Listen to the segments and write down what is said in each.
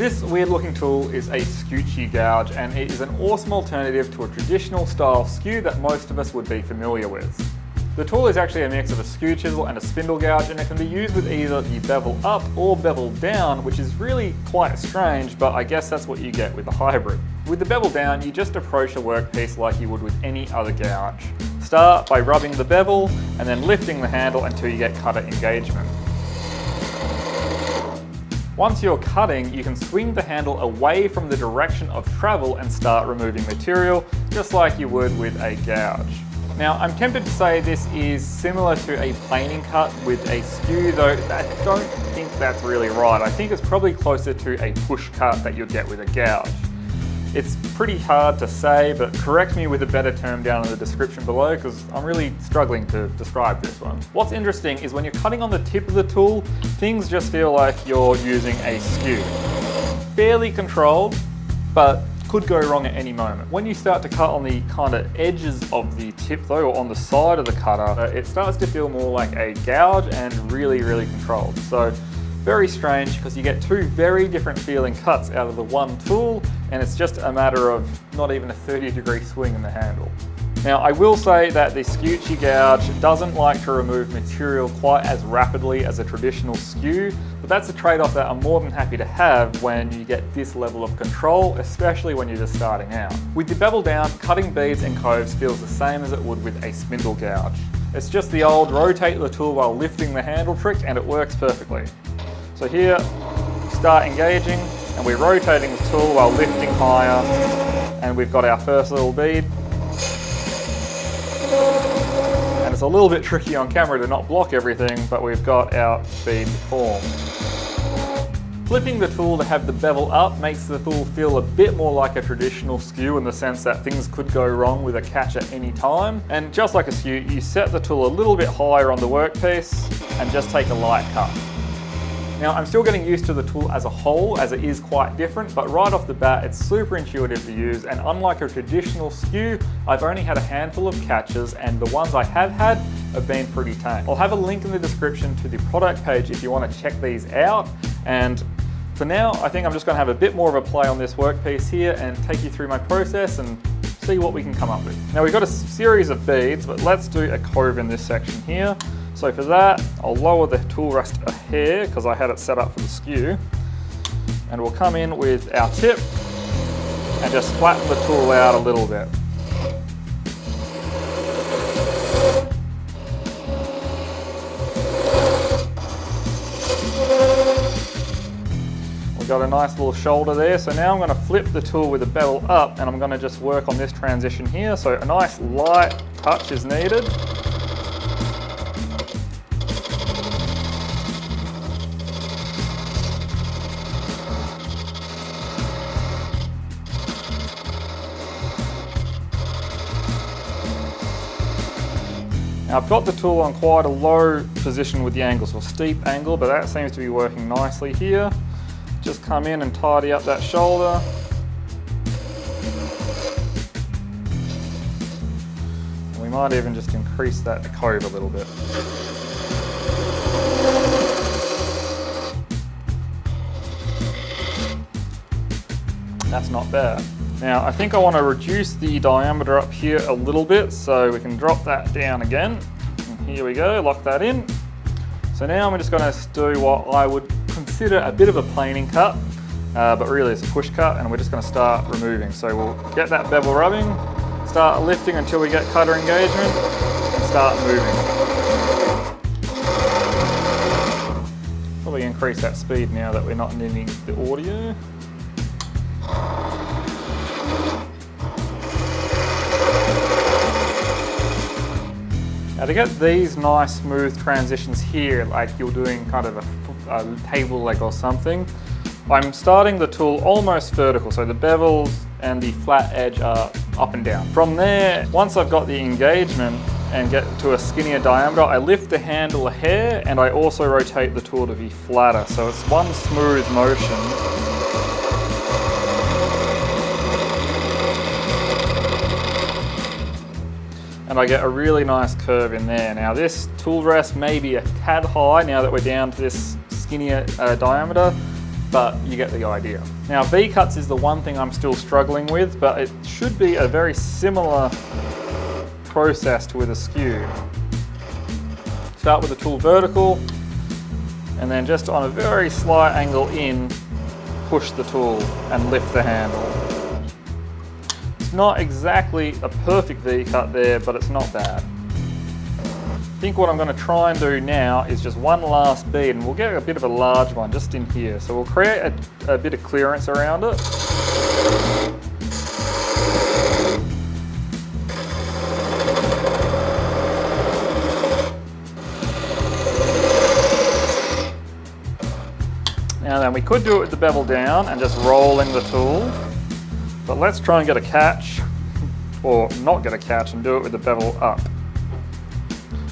This weird looking tool is a Skewchigouge and it is an awesome alternative to a traditional style skew that most of us would be familiar with. The tool is actually a mix of a skew chisel and a spindle gouge and it can be used with either the bevel up or bevel down which is really quite strange but I guess that's what you get with the hybrid. With the bevel down you just approach a workpiece like you would with any other gouge. Start by rubbing the bevel and then lifting the handle until you get cutter engagement. Once you're cutting, you can swing the handle away from the direction of travel and start removing material, just like you would with a gouge. Now, I'm tempted to say this is similar to a planing cut with a skew, though I don't think that's really right. I think it's probably closer to a push cut that you'd get with a gouge. It's pretty hard to say, but correct me with a better term down in the description below because I'm really struggling to describe this one. What's interesting is when you're cutting on the tip of the tool, things just feel like you're using a skew. Fairly controlled, but could go wrong at any moment. When you start to cut on the kind of edges of the tip though, or on the side of the cutter, uh, it starts to feel more like a gouge and really, really controlled. So very strange because you get two very different feeling cuts out of the one tool and it's just a matter of not even a 30 degree swing in the handle. Now I will say that the Skewchigouge doesn't like to remove material quite as rapidly as a traditional skew, but that's a trade-off that I'm more than happy to have when you get this level of control, especially when you're just starting out. With the bevel down, cutting beads and coves feels the same as it would with a spindle gouge. It's just the old rotate the tool while lifting the handle trick and it works perfectly. So here, start engaging and we're rotating the tool while lifting higher and we've got our first little bead. And it's a little bit tricky on camera to not block everything, but we've got our bead formed. Flipping the tool to have the bevel up makes the tool feel a bit more like a traditional skew in the sense that things could go wrong with a catch at any time. And just like a skew, you set the tool a little bit higher on the workpiece and just take a light cut. Now I'm still getting used to the tool as a whole as it is quite different, but right off the bat it's super intuitive to use and unlike a traditional skew, I've only had a handful of catches and the ones I have had have been pretty tame. I'll have a link in the description to the product page if you want to check these out and for now I think I'm just going to have a bit more of a play on this workpiece here and take you through my process and see what we can come up with. Now we've got a series of beads, but let's do a cove in this section here. So for that, I'll lower the tool rest a hair because I had it set up for the skew. And we'll come in with our tip and just flatten the tool out a little bit. We've got a nice little shoulder there. So now I'm going to flip the tool with the bevel up and I'm going to just work on this transition here. So a nice light touch is needed. Now I've got the tool on quite a low position with the angle, so a steep angle, but that seems to be working nicely here. Just come in and tidy up that shoulder. we might even just increase that cove a little bit. That's not bad. Now I think I want to reduce the diameter up here a little bit so we can drop that down again. And here we go, lock that in. So now I'm just going to do what I would consider a bit of a planing cut, uh, but really it's a push cut and we're just going to start removing. So we'll get that bevel rubbing, start lifting until we get cutter engagement and start moving. Probably increase that speed now that we're not needing the audio. Now to get these nice smooth transitions here, like you're doing kind of a, a table leg or something, I'm starting the tool almost vertical, so the bevels and the flat edge are up and down. From there, once I've got the engagement and get to a skinnier diameter, I lift the handle a hair and I also rotate the tool to be flatter. So it's one smooth motion and I get a really nice curve in there. Now this tool rest may be a tad high now that we're down to this skinnier uh, diameter, but you get the idea. Now V-cuts is the one thing I'm still struggling with, but it should be a very similar process to with a skew. Start with the tool vertical, and then just on a very slight angle in, push the tool and lift the handle. It's not exactly a perfect V-cut there, but it's not bad. I think what I'm going to try and do now is just one last bead, and we'll get a bit of a large one just in here. So we'll create a, a bit of clearance around it. Now then, we could do it with the bevel down and just rolling the tool, but let's try and get a catch, or not get a catch and do it with the bevel up.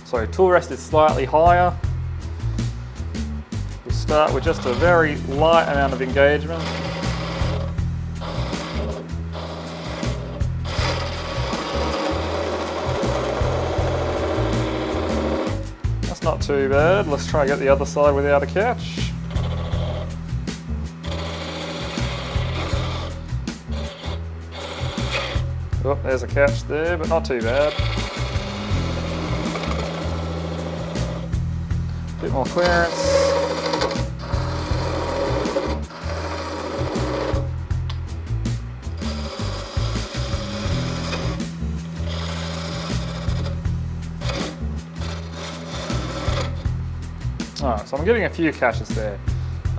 So tool rest is slightly higher. We'll start with just a very light amount of engagement. That's not too bad. Let's try and get the other side without a catch. Oh, there's a catch there, but not too bad. Bit more clearance. Alright, so I'm getting a few catches there.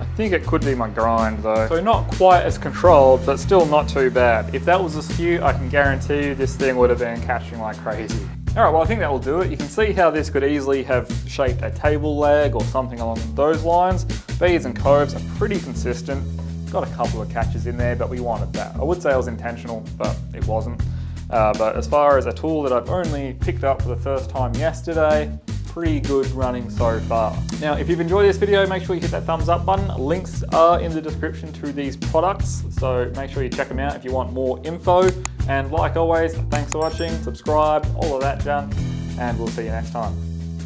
I think it could be my grind though. So not quite as controlled, but still not too bad. If that was a skew, I guarantee you this thing would have been catching like crazy. All right, well, I think that will do it. You can see how this could easily have shaped a table leg or something along those lines. Beads and coves are pretty consistent. Got a couple of catches in there, but we wanted that. I would say it was intentional, but it wasn't. Uh, but as far as a tool that I've only picked up for the first time yesterday, pretty good running so far. Now, if you've enjoyed this video, make sure you hit that thumbs up button. Links are in the description to these products, so make sure you check them out if you want more info. And like always, thanks for watching, subscribe, all of that junk, and we'll see you next time.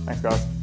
Thanks guys.